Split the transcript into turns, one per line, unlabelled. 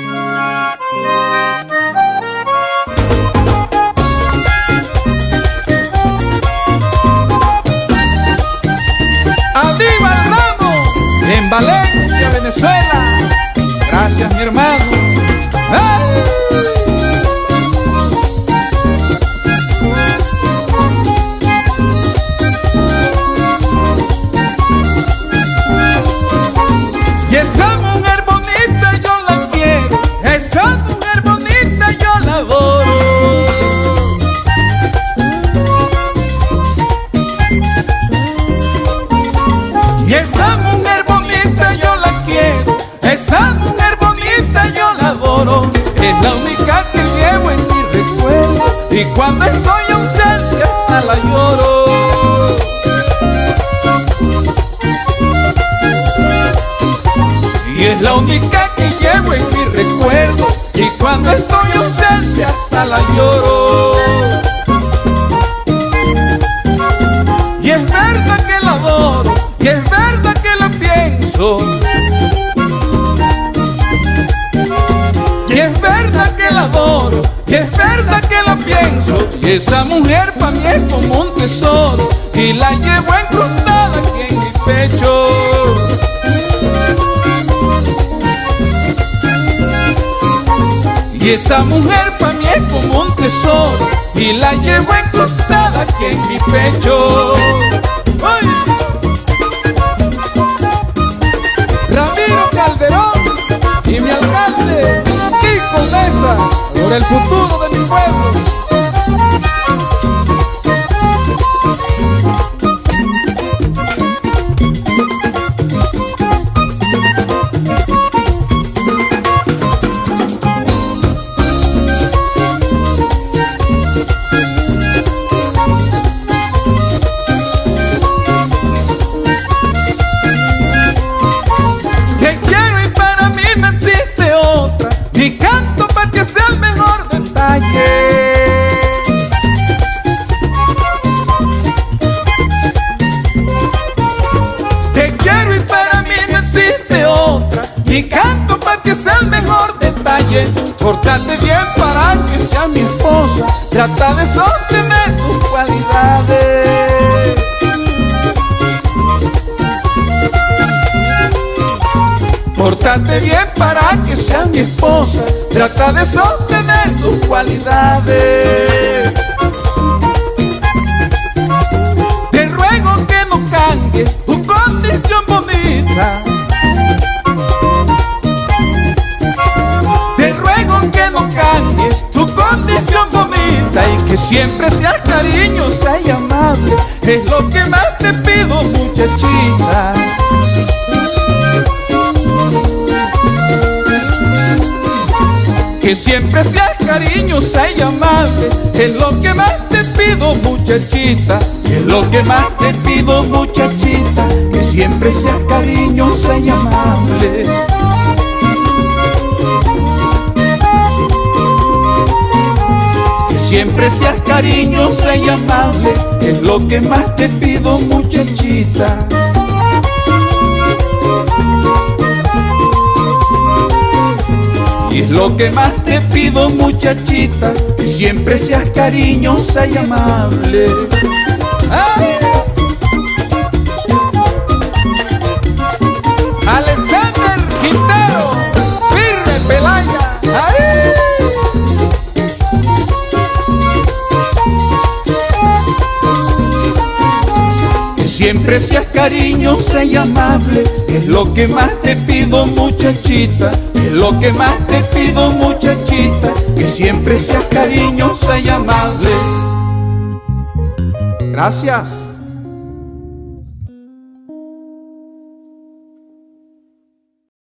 Aníbal Ramos, en Valencia, Venezuela. Gracias, mi hermano. Cuando estoy ausente hasta la lloro. Y es la única que llevo en mi recuerdo y cuando estoy ausente hasta la lloro. Y es verdad que la adoro, y es verdad que la pienso. Y es verdad que la adoro, y es verdad que la Y esa mujer para mí es como un tesoro, y la llevo encrustada aquí en mi pecho. Y esa mujer para mí es como un tesoro y la llevo encrustada aquí en mi pecho. ¡Ay! Ramiro Calderón y mi alcalde Kiko Mesa por el futuro de mi pueblo. Y canto para que sea el mejor detalle. Portate bien para que sea mi esposa. Trata de sostener tus cualidades. Pórtate bien para que sea mi esposa. Trata de sostener tus cualidades. Te ruego que no cambies tu condición bonita. Que siempre seas cariñosa y amable. Es lo que más te pido, muchachita. Que siempre seas cariñosa y amable Es lo que más te pido muchachita Es lo que más te pido muchachita Que siempre seas cariñosa y amable siempre seas cariñosa y amable Es lo que más te pido muchachita Y es lo que más te pido muchachita Que siempre seas cariñosa y amable. Siempre seas cariñosa y amable. Es lo que más te pido muchachita. Es lo que más te pido muchachita. Que siempre seas cariñosa y amable. Gracias